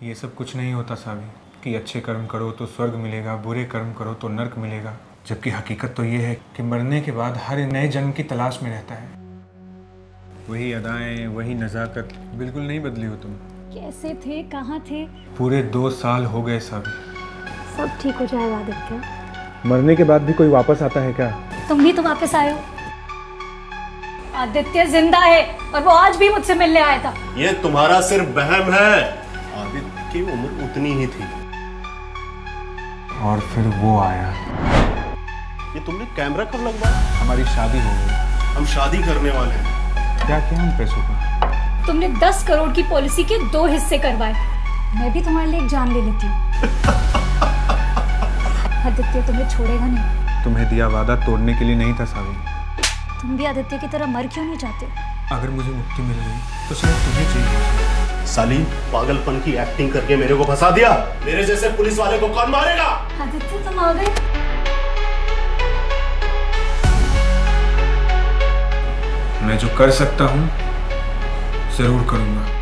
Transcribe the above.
ये सब कुछ नहीं होता सावी कि अच्छे कर्म करो तो स्वर्ग मिलेगा बुरे कर्म करो तो नर्क मिलेगा। जबकि हकीकत तो ये है कि मरने के बाद हर नए जन्म की तलाश में रहता है। वही अदाएँ वही नज़ाकत बिल्कुल नहीं बदली हो तुम। कैसे थे कहाँ थे? पूरे दो साल हो गए सावी। सब ठीक हो जाएगा आदित्य। मरने के बाद भी कोई वापस आता है क्या? तुम भी तो वापस आए हो। आदित्य ज़िंदा है और वो आज भी मुझसे मिलने आया था। ये तुम्हारा सिर्फ़ बहम है। आदित्य की उम्र उतनी ही थी। और फिर वो आया। ये तुमने कैमरा कब लगवाया? हमारी शादी हो गई। हम शादी करने वाले हैं। क्या किया उन पैसों का? तुमने दस करोड़ की पॉलिसी के दो हिस्से करवाए। मैं भी तुम्हारे लिए एक जान ले लेती हूँ। आदित्य तुम्हें छोड़ेगा नहीं। तुम्हें दिया वादा तोड़ने के लिए नहीं था सावी। तुम भी आदित्य की तरह मर क्यों नहीं जाते अगर मुझे मुक्ति मिल गई तो सिर्फ़ तुम्हें चाहिए। साली पागलपन की एक्टिंग करके मेरे को फंसा दिया। मेरे जैसे पुलिस वाले को कौन मारेगा? आदित्य तुम आ गए। मैं जो कर सकता हूँ ज़रूर करूँगा।